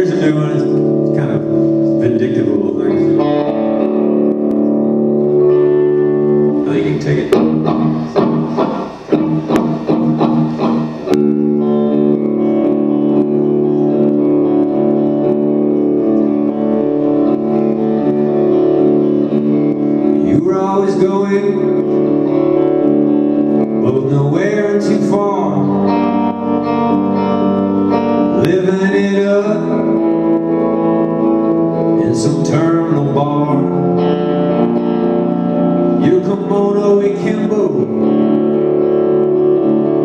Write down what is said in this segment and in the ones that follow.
Here's a new one. It's kind of vindictive little thing. I oh, think you can take it. Always going, both nowhere and too far.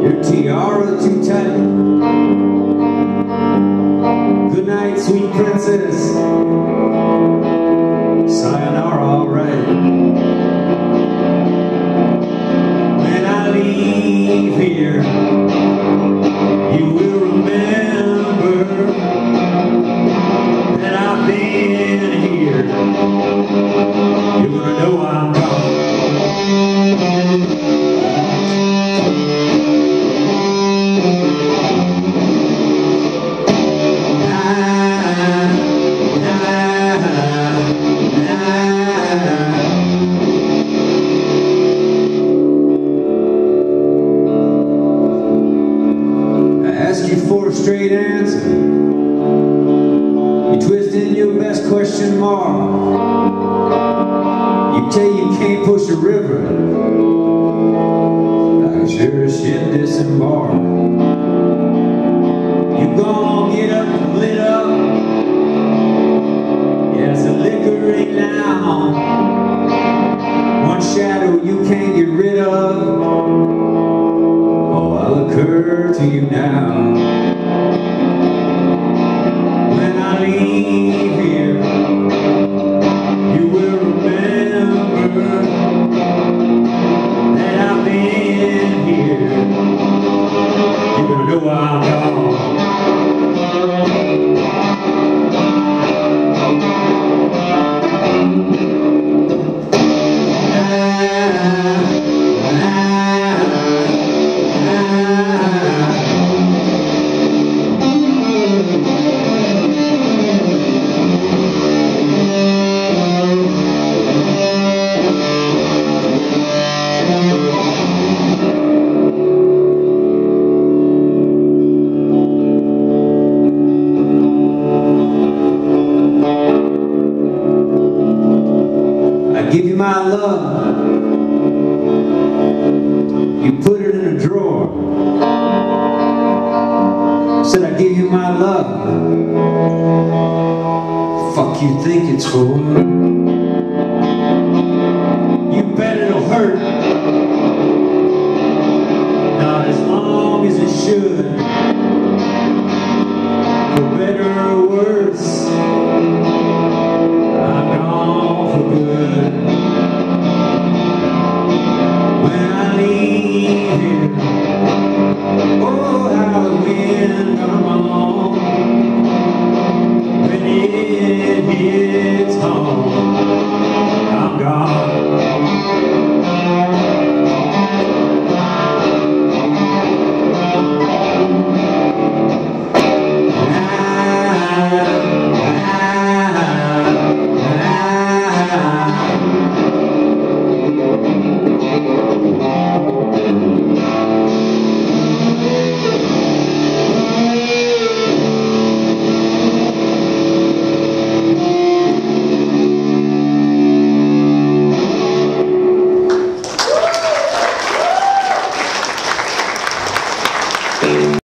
Your tiara too tight. For a straight answer. You twist in your best question mark. You tell you can't push a river. I sure as shit disembark. You gon' get up and lit up. Yes, the liquor ain't down. Give you my love. You put it in a drawer. Said I give you my love. Fuck you think it's for? You bet it'll hurt. Not as long as it should. For better or worse.